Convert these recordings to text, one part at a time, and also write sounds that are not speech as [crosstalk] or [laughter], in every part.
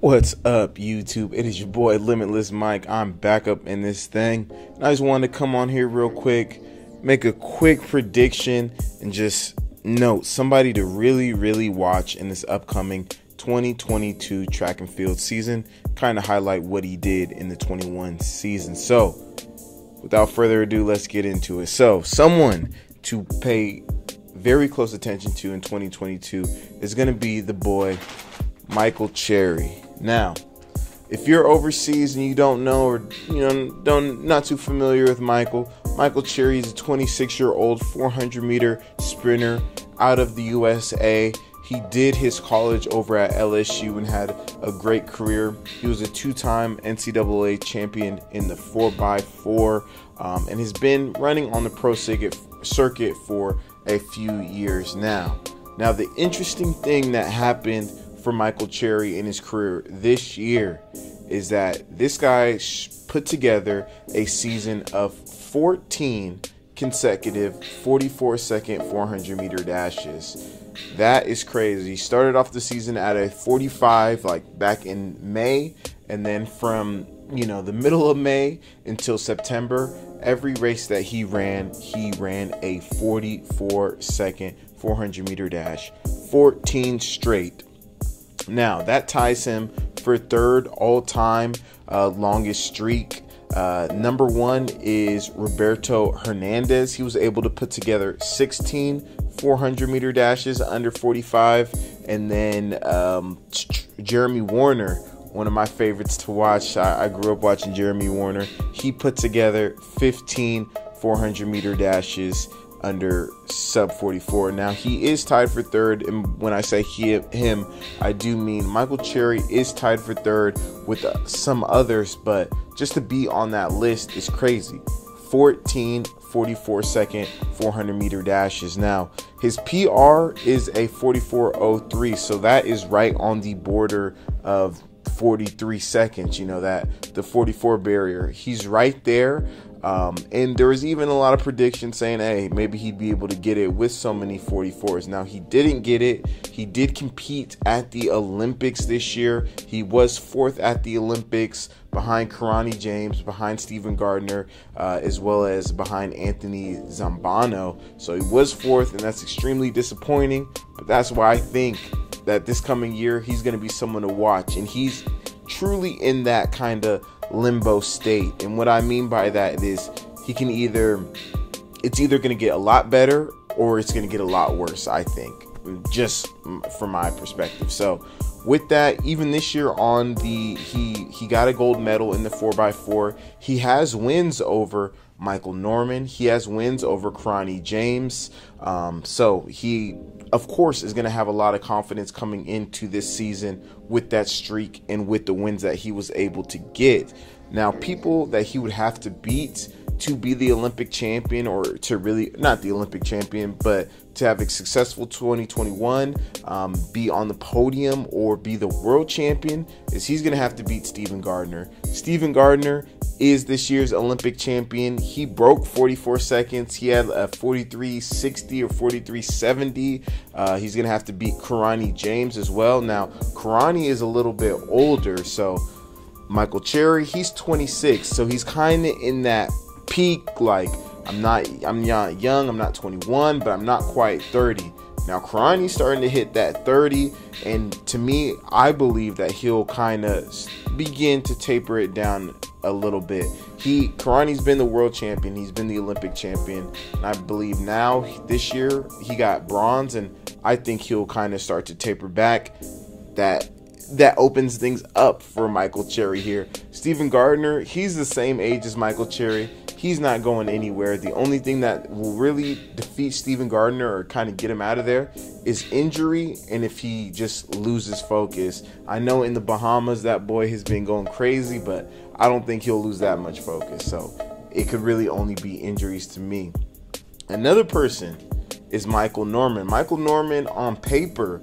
What's up, YouTube? It is your boy Limitless Mike. I'm back up in this thing. And I just wanted to come on here real quick, make a quick prediction, and just note somebody to really, really watch in this upcoming 2022 track and field season. Kind of highlight what he did in the 21 season. So, without further ado, let's get into it. So, someone to pay very close attention to in 2022 is going to be the boy Michael Cherry. Now, if you're overseas and you don't know or you know don't not too familiar with Michael, Michael Cherry is a 26-year-old 400 meter sprinter out of the USA. He did his college over at LSU and had a great career. He was a two-time NCAA champion in the 4x4 um, and has been running on the pro circuit, circuit for a few years now. Now, the interesting thing that happened for Michael Cherry in his career this year is that this guy put together a season of 14 consecutive 44 second 400 meter dashes. That is crazy. He started off the season at a 45 like back in May and then from you know the middle of May until September every race that he ran he ran a 44 second 400 meter dash 14 straight now, that ties him for third all time uh, longest streak. Uh, number one is Roberto Hernandez. He was able to put together 16 400 meter dashes under 45. And then um, Jeremy Wariner, one of my favorites to watch. I, I grew up watching Jeremy Wariner. He put together 15 400 meter dashes under sub 44. Now he is tied for third, and when I say he, him, I do mean Michael Cherry is tied for third with uh, some others, but just to be on that list is crazy. 14 44 second 400 meter dashes. Now his PR is a 4403, so that is right on the border of 43 seconds. You know that the 44 barrier. He's right there. Um, and there was even a lot of predictions saying, hey, maybe he'd be able to get it with so many 44s. Now, he didn't get it. He did compete at the Olympics this year. He was fourth at the Olympics behind Kirani James, behind Steven Gardiner, uh, as well as behind Anthony Zambrano. So he was fourth, and that's extremely disappointing. But that's why I think that this coming year, he's going to be someone to watch. And he's truly in that kind of limbo state. And what I mean by that is he can either, it's either going to get a lot better or it's going to get a lot worse, I think, just from my perspective. So, with that, even this year on the he he got a gold medal in the 4x4. He has wins over Michael Norman. He has wins over Kirani James. Um, so he, of course, is going to have a lot of confidence coming into this season with that streak and with the wins that he was able to get. Now, people that he would have to beat to be the Olympic champion or to really not the Olympic champion, but to have a successful 2021, um, be on the podium or be the world champion, is he's going to have to beat Steven Gardiner. Steven Gardiner is this year's Olympic champion. He broke 44 seconds. He had a 43.60 or 43.70. Uh, he's going to have to beat Kirani James as well. Now, Kirani is a little bit older, so Michael Cherry, he's 26, so he's kind of in that peak. Like I'm not, I'm not young, I'm not 21, but I'm not quite 30. Now Kirani's starting to hit that 30, and to me, I believe that he'll kind of begin to taper it down a little bit. He Kirani's been the world champion, he's been the Olympic champion, and I believe now this year he got bronze, and I think he'll kind of start to taper back. That that opens things up for Michael Cherry here. Steven Gardiner, he's the same age as Michael Cherry. He's not going anywhere. The only thing that will really defeat Steven Gardiner or kind of get him out of there is injury and if he just loses focus. I know in the Bahamas that boy has been going crazy, but I don't think he'll lose that much focus. So it could really only be injuries to me. Another person is Michael Norman. Michael Norman on paper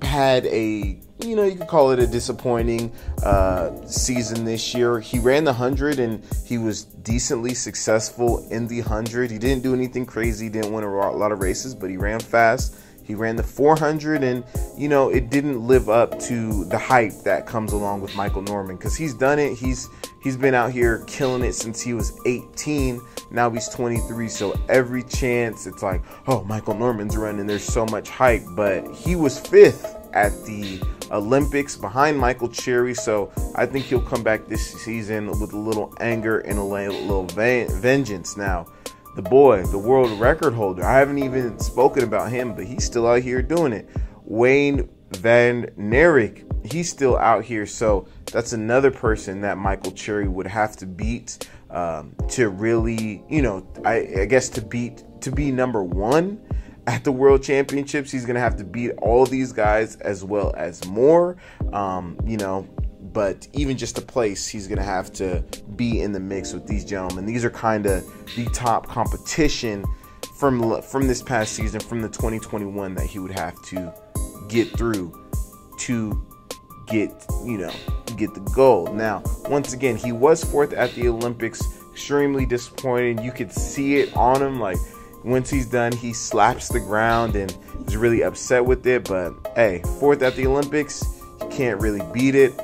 had a you know, you could call it a disappointing uh, season this year. He ran the 100 and he was decently successful in the 100. He didn't do anything crazy, didn't win a lot of races, but he ran fast. He ran the 400, and you know it didn't live up to the hype that comes along with Michael Norman because he's done it. He's he's been out here killing it since he was 18. Now he's 23, so every chance it's like, oh, Michael Norman's running. There's so much hype, but he was fifth at the Olympics behind Michael Cherry. So I think he'll come back this season with a little anger and a little vengeance. Now, the boy, the world record holder, I haven't even spoken about him, but he's still out here doing it. Wayde Van Niekerk, he's still out here. So that's another person that Michael Cherry would have to beat um, to really, you know, I, I guess to beat, to be number one at the World Championships. He's going to have to beat all these guys as well as more. Um, you know, but even just a place, he's going to have to be in the mix with these gentlemen. These are kind of the top competition from from this past season, from the 2021 that he would have to get through to get you know get the gold. Now, once again, he was fourth at the Olympics. Extremely disappointed. You could see it on him, like once he's done, he slaps the ground and is really upset with it. But hey, fourth at the Olympics, you can't really beat it.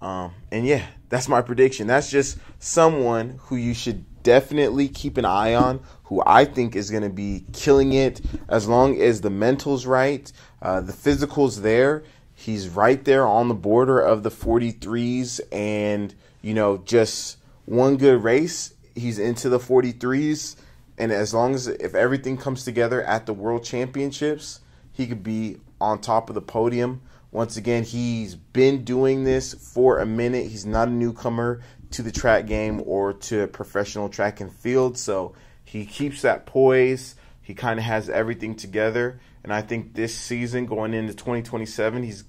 Um, and yeah, that's my prediction. That's just someone who you should definitely keep an eye on, who I think is going to be killing it as long as the mental's right, uh, the physical's there. He's right there on the border of the 43s, and you know, just one good race, he's into the 43s and as long as if everything comes together at the World Championships, he could be on top of the podium. Once again, he's been doing this for a minute. He's not a newcomer to the track game or to professional track and field, so he keeps that poise. He kind of has everything together, and I think this season going into 2027, he's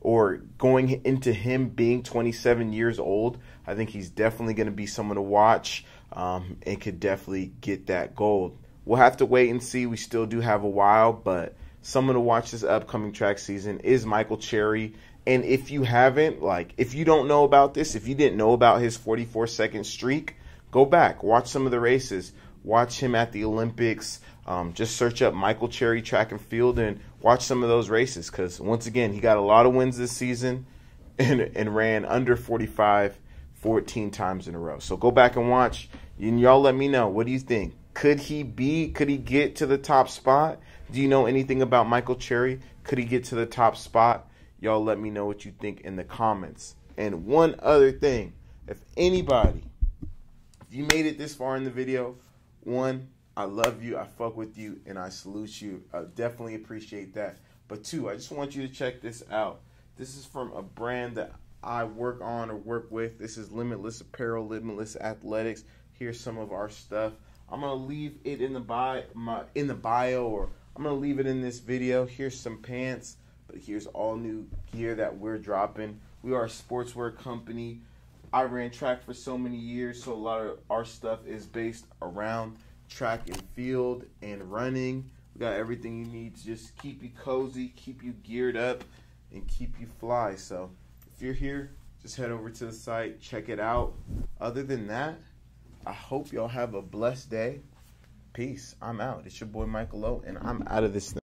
or going into him being 27 years old, I think he's definitely going to be someone to watch um, and could definitely get that gold. We'll have to wait and see. We still do have a while, but someone to watch this upcoming track season is Michael Cherry. And if you haven't, like, if you don't know about this, if you didn't know about his 44 second streak, go back, watch some of the races, watch him at the Olympics. Um, just search up Michael Cherry track and field and watch some of those races because once again, he got a lot of wins this season [laughs] and, and ran under 45 14 times in a row. So go back and watch, and y'all let me know. What do you think? Could he be? Could he get to the top spot? Do you know anything about Michael Cherry? Could he get to the top spot? Y'all let me know what you think in the comments. And one other thing, if anybody, if you made it this far in the video, one, I love you, I fuck with you, and I salute you. I definitely appreciate that. But two, I just want you to check this out. This is from a brand that I work on or work with. This is Limitless Apparel, Limitless Athletics. Here's some of our stuff. I'm gonna leave it in the bio, my, in the bio, or I'm gonna leave it in this video. Here's some pants, but here's all new gear that we're dropping. We are a sportswear company. I ran track for so many years, so a lot of our stuff is based around track and field and running. We got everything you need to just keep you cozy, keep you geared up, and keep you fly. So if you're here, just head over to the site, check it out. Other than that, I hope y'all have a blessed day. Peace. I'm out. It's your boy Michael O, and I'm out of this thing.